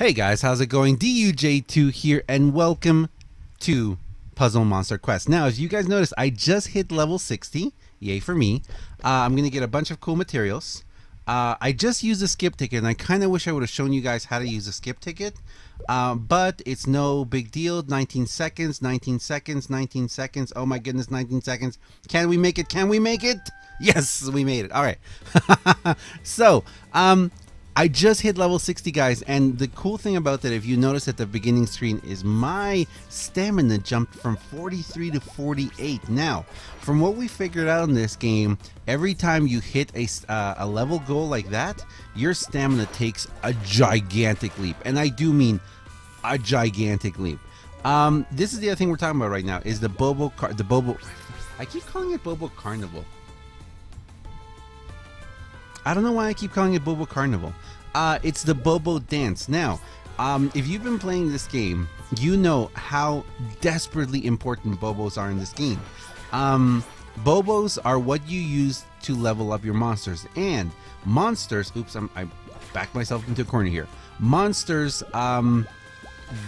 Hey guys, how's it going? DUJ2 here, and welcome to Puzzle Monster Quest. Now, as you guys notice, I just hit level 60. Yay for me. Uh, I'm going to get a bunch of cool materials. Uh, I just used a skip ticket, and I kind of wish I would have shown you guys how to use a skip ticket. Uh, but it's no big deal. 19 seconds, 19 seconds, 19 seconds. Oh my goodness, 19 seconds. Can we make it? Can we make it? Yes, we made it. All right. so, um, I just hit level 60 guys and the cool thing about that if you notice at the beginning screen is my stamina jumped from 43 to 48 now from what we figured out in this game every time you hit a, uh, a level goal like that your stamina takes a gigantic leap and I do mean a gigantic leap. Um, this is the other thing we're talking about right now is the Bobo car the Bobo I keep calling it Bobo Carnival I don't know why I keep calling it Bobo Carnival. Uh, it's the Bobo Dance. Now, um, if you've been playing this game, you know how desperately important Bobos are in this game. Um, Bobos are what you use to level up your monsters, and monsters. Oops, I'm, I backed myself into a corner here. Monsters, um,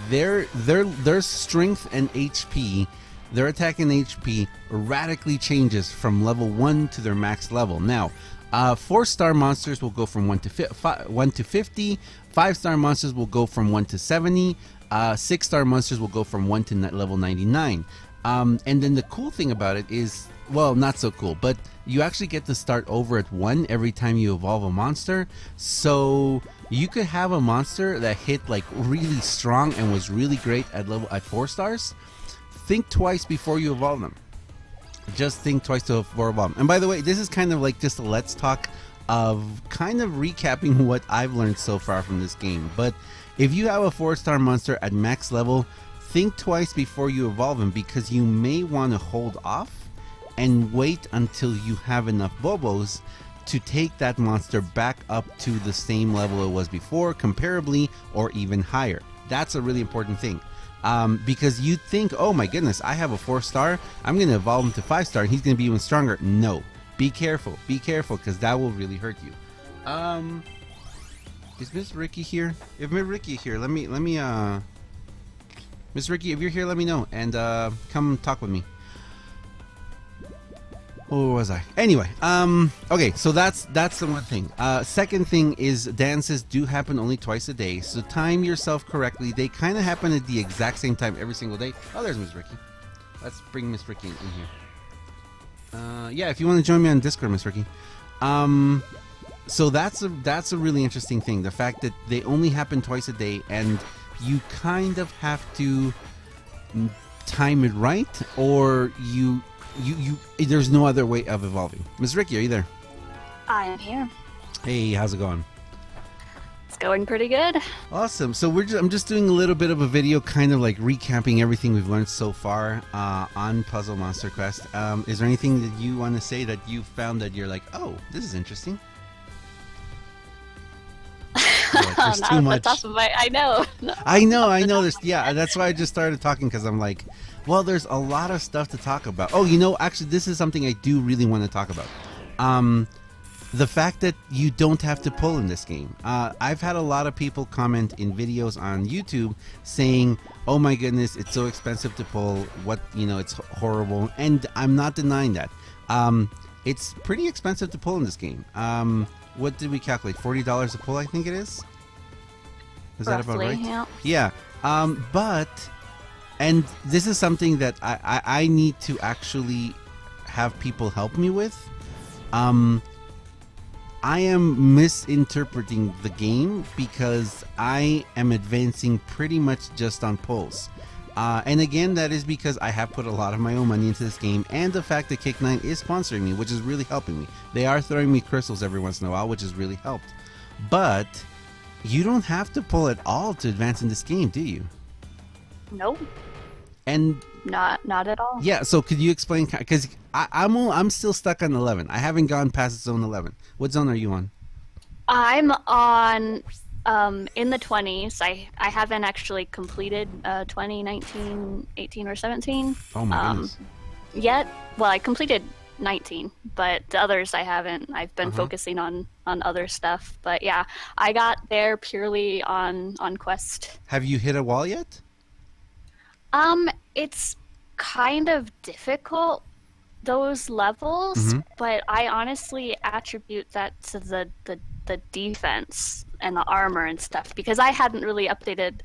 their their their strength and HP their attack and HP radically changes from level 1 to their max level. Now, uh, four star monsters will go from 1 to, fi- fi- 1 to 50, five star monsters will go from 1 to 70, uh, six star monsters will go from 1 to level 99. Um, and then the cool thing about it is, well, not so cool, but you actually get to start over at 1 every time you evolve a monster. So you could have a monster that hit like really strong and was really great at level at 4 stars. Think twice before you evolve them just think twice to for a bomb. And by the way, this is kind of like just a let's talk of kind of recapping mm-hmm. what I've learned so far from this game. But if you have a four star monster at max level, think twice before you evolve him because you may want to hold off and wait until you have enough bobos to take that monster back up to the same level it was before, comparably, or even higher. That's a really important thing um, because you think, oh my goodness, I have a four star, I'm going to evolve him to five star, and he's going to be even stronger. No, be careful, be careful, because that will really hurt you. Um, is Miss Rikki here? If Miss Rikki here, let me let me uh, Miss Rikki, if you're here, let me know and uh, come talk with me. Where was I? Anyway, um, okay, so that's that's the one thing. Uh, second thing is dances do happen only twice a day, so time yourself correctly. They kind of happen at the exact same time every single day. Oh, there's Miss Rikki. Let's bring Miss Rikki in, here. Uh, yeah, if you want to join me on Discord, Miss Rikki. Um, so that's a that's a really interesting thing. The fact that they only happen twice a day, and you kind of have to time it right, or you you you there's no other way of evolving. Miss Rikki, are you there? I am here. Hey, how's it going? It's going pretty good. Awesome. So we're just, I'm just doing a little bit of a video, kind of like recapping everything we've learned so far uh, on Puzzle Monster Quest. Um, is there anything that you want to say that you found that you're like, oh, this is interesting? There's too much. My, I know. I know. I know. There's yeah. That's why I just started talking because I'm like, well, there's a lot of stuff to talk about. Oh, you know, actually, this is something I do really want to talk about. Um, the fact that you don't have to pull in this game. Uh, I've had a lot of people comment in videos on YouTube saying, "Oh my goodness, it's so expensive to pull. What you know, it's horrible." And I'm not denying that. Um, it's pretty expensive to pull in this game. Um, what did we calculate? Forty dollars a pull, I think it is. Is Roughly, that about right? Yeah. Yeah. Um, but and this is something that I, I, I need to actually have people help me with. Um, I am misinterpreting the game because I am advancing pretty much just on pulls. Uh, and again, that is because I have put a lot of my own money into this game, and the fact that Kick9 is sponsoring me, which is really helping me. They are throwing me crystals every once in a while, which has really helped. But you don't have to pull at all to advance in this game, do you? Nope. And not not at all. Yeah. So could you explain? Because I'm I'm still stuck on 11. I haven't gone past zone 11. What zone are you on? I'm on um, in the 20s. I I haven't actually completed uh, 20, 19, 18, or 17. Oh my um, goodness. Yet. Well, I completed 19, but the others I haven't. I've been uh-huh. focusing on on other stuff. But yeah, I got there purely on on Quest. Have you hit a wall yet? Um, it's kind of difficult those levels, Mm-hmm. but I honestly attribute that to the, the the defense and the armor and stuff because I hadn't really updated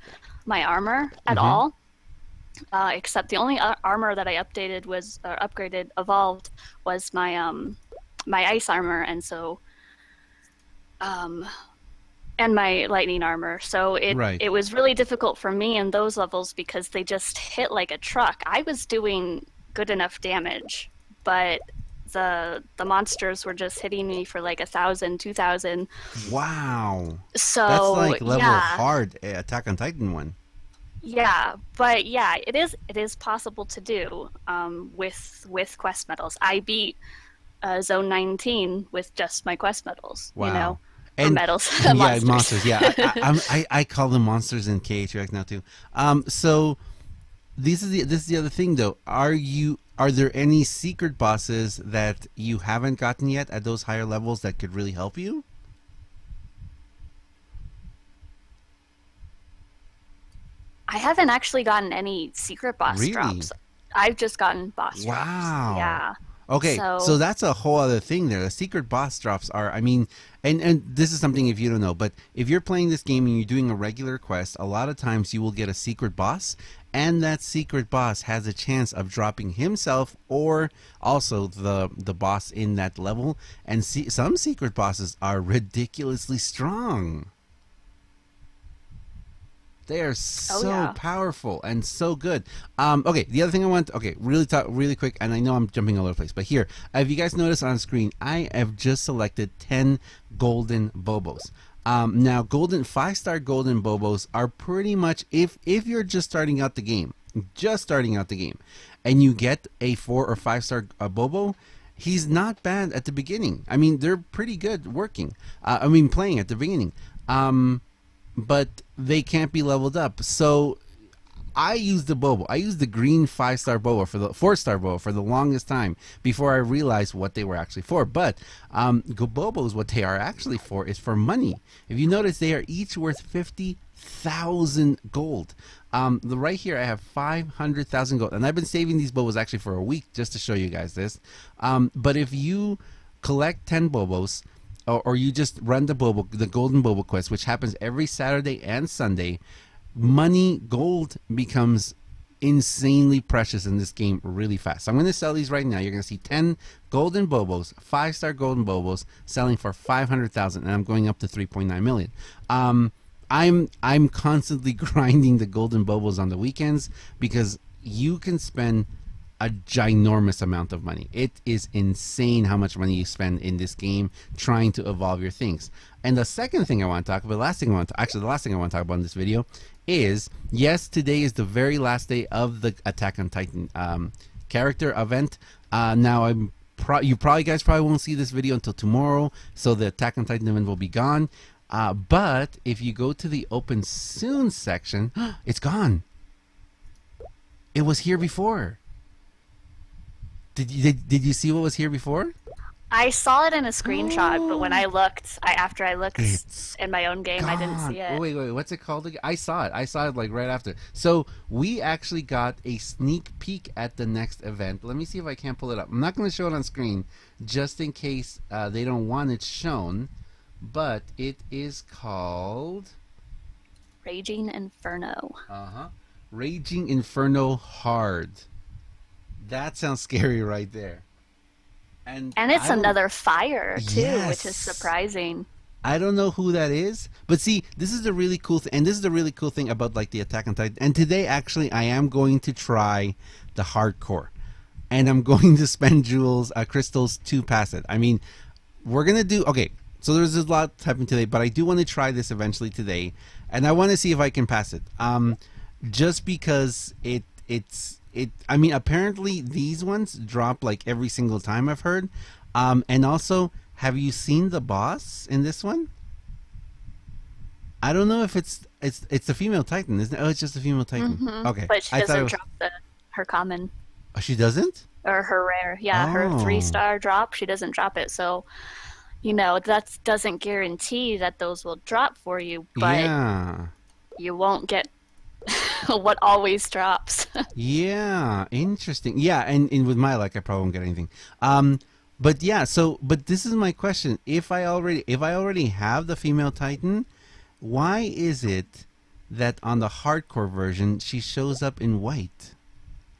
my armor at Mhm. all. Uh, except the only armor that I updated was or upgraded, evolved was my um my ice armor, and so um and my lightning armor. So it Right. it was really difficult for me in those levels because they just hit like a truck. I was doing good enough damage, but the the monsters were just hitting me for like a thousand, two thousand. Wow. So That's like level yeah, hard uh, Attack on Titan one. yeah, but yeah, it is it is possible to do um, with with quest medals. I beat uh, Zone 19 with just my quest medals. Wow. You know, And medals. yeah, monsters. monsters. Yeah, I, I, I, call them monsters in KHX now too. Um, so this is the this is the other thing though. Are you are there any secret bosses that you haven't gotten yet at those higher levels that could really help you? I haven't actually gotten any secret boss Really? drops. I've just gotten boss drops. Wow. Yeah. Okay, so, So- that's a whole other thing there. The secret boss drops are, I mean, and and this is something if you don't know, but if you're playing this game and you're doing a regular quest, a lot of times you will get a secret boss, and that secret boss has a chance of dropping himself or also the the boss in that level. And see, some secret bosses are ridiculously strong. They are so yeah. powerful and so good. Um, okay, the other thing I want, okay, really talk, really quick, and I know I'm jumping all over the place, but here, if you guys notice on screen, I have just selected ten golden bobos. Um, now, golden five-star golden bobos are pretty much if if you're just starting out the game, just starting out the game, and you get a four or five-star uh, bobo, he's not bad at the beginning. I mean, they're pretty good working. Uh, I mean, playing at the beginning. Um, but they can't be leveled up. So I used the Bobo. I used the green five star Bobo for the four star Bobo for the longest time before I realized what they were actually for. But um, Go Bobos, what they are actually for, is for money. If you notice, they are each worth fifty thousand gold. Um, the right here, I have five hundred thousand gold, and I've been saving these Bobos actually for a week just to show you guys this. Um, but if you collect ten Bobos, or, or you just run the the Golden Bobo quest, which happens every Saturday and Sunday, money gold becomes insanely precious in this game really fast. So I'm going to sell these right now. You're going to see 10 golden bobos, 5-star golden bobos selling for 500,000 and I'm going up to 3.9 million. Um I'm I'm constantly grinding the golden bobos on the weekends because you can spend a ginormous amount of money. It is insane how much money you spend in this game trying to evolve your things. And the second thing I want to talk about, the last thing I want to, actually the last thing I want to talk about in this video is yes, today is the very last day of the Attack on Titan um, character event. Uh, now I'm pro- you probably guys probably won't see this video until tomorrow, so the Attack on Titan event will be gone. Uh, but if you go to the open soon section, it's gone. It was here before. Did you did, did you see what was here before? I saw it in a screenshot, but when I looked, I after I looked It's in my own game, I didn't see it. Wait, wait, what's it called again? I saw it. I saw it like right after. So we actually got a sneak peek at the next event. Let me see if I can pull it up. I'm not going to show it on screen, just in case uh, they don't want it shown. But it is called Raging Inferno. uh huh, Raging Inferno Hard. That sounds scary right there. And And it's I another fire too, which is surprising. I don't know who that is, but see, this is the really cool thing, and this is the really cool thing about like the Attack on Titan. And today, actually, I am going to try the hardcore, and I'm going to spend jewels, uh, crystals to pass it. I mean, we're gonna do okay. So there's a lot happening today, but I do want to try this eventually today, and I want to see if I can pass it. Um, just because it it's it. I mean, apparently these ones drop like every single time I've heard, um, and also. Have you seen the boss in this one? I don't know if it's it's it's a female Titan, isn't it? Oh, it's just a female Titan. Mhm. Okay, But she I doesn't was- drop the her common Oh, she doesn't. or her rare. Yeah, Oh. her three star drop. She doesn't drop it. So, you know that doesn't guarantee that those will drop for you, but yeah. you won't get what always drops. Yeah, interesting. Yeah, and, and with my luck, I probably won't get anything. Um, but yeah, so but this is my question: if I already if I already have the female Titan, why is it that on the hardcore version she shows up in white?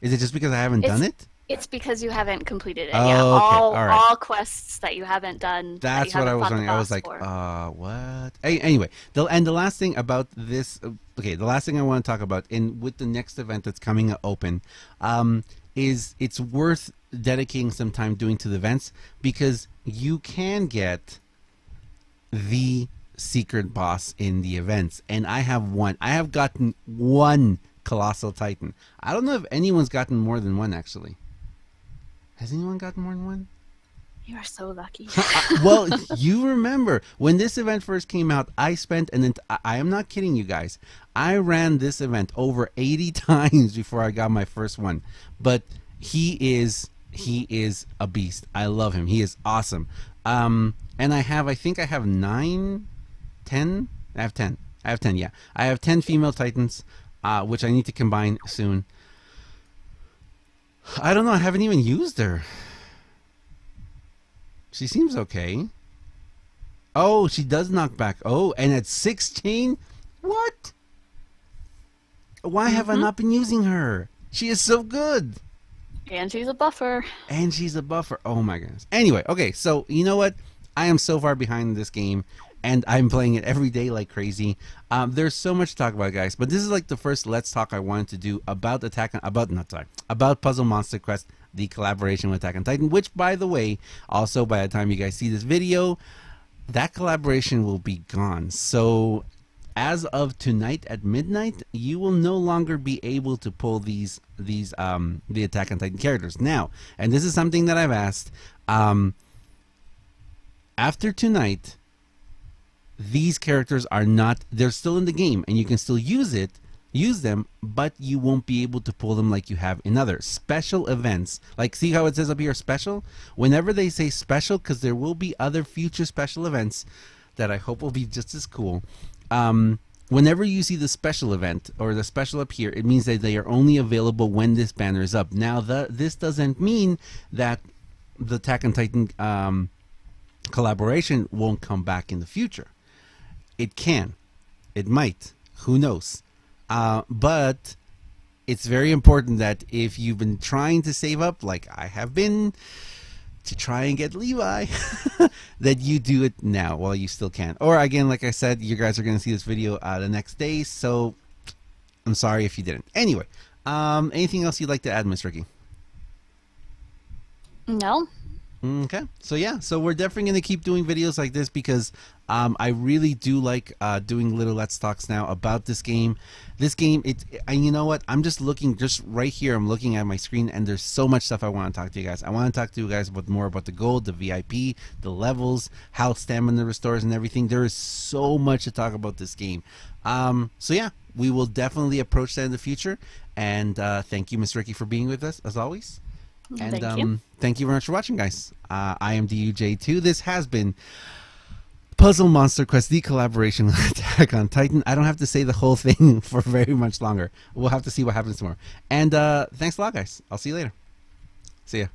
Is it just because I haven't It's- done it? It's because you haven't completed it. Oh, yeah, okay, all all right. all quests that you haven't done. that That's you what I was wondering. I was like, for. uh, what? A- Anyway, the, and the last thing about this, okay, the last thing I want to talk about, in with the next event that's coming open, um, is it's worth dedicating some time doing to the events because you can get the secret boss in the events, and I have one. I have gotten one colossal titan. I don't know if anyone's gotten more than one actually. Has anyone gotten more than one? you are so lucky. Well, you remember when this event first came out, I spent and I, I am not kidding you guys. I ran this event over 80 times before I got my first one. But he is he is a beast. I love him. He is awesome. Um and I have I think I have 9 10 I have 10. I have 10, yeah. I have 10 female titans uh which I need to combine soon. I don't know. I haven't even used her. She seems okay. Oh, she does knock back. Oh, and at 16? What? Why have I mm-hmm. not been using her? She is so good. and she's a buffer. And she's a buffer. Oh my goodness. Anyway, okay, so you know what? I am so far behind this game, and I'm playing it every day like crazy. Um, there's so much to talk about, guys. But this is like the first Let's Talk I wanted to do about Attack on about not sorry about Puzzle Monster Quest, the collaboration with Attack on Titan. Which, by the way, also by the time you guys see this video, that collaboration will be gone. So as of tonight at midnight, you will no longer be able to pull these these um the Attack on Titan characters. Now, and this is something that I've asked. Um after tonight, these characters are not they're still in the game and you can still use it use them but you won't be able to pull them like you have in other special events. Like see how it says up here special? Whenever they say special because there will be other future special events that i hope will be just as cool um, whenever you see the special event or the special up here it means that they are only available when this banner is up. Now the, this doesn't mean that the attack on titan um, collaboration won't come back in the future it can. It might. Who knows? Uh, but it's very important that if you've been trying to save up like i have been to try and get levi that you do it now while you still can. Or again like i said you guys are going to see this video uh, the next day so i'm sorry if you didn't. Anyway um, anything else you'd like to add miss rikki? No, Okay. So yeah, so we're definitely going to keep doing videos like this because um, I really do like uh, doing little let's talks now about this game. This game, it, and you know what? I'm just looking just right here. I'm looking at my screen, and there's so much stuff I want to talk to you guys. I want to talk to you guys about more about the gold, the VIP, the levels, how stamina restores, and everything. There is so much to talk about this game. Um, so yeah, we will definitely approach that in the future. And uh, thank you, Miss Rikki, for being with us as always. And Thank um, you. thank you very much for watching, guys. Uh, I am DUJ2. This has been Puzzle Monster Quest, the collaboration with Attack on Titan. I don't have to say the whole thing for very much longer. We'll have to see what happens tomorrow. And uh, thanks a lot, guys. I'll see you later. See ya.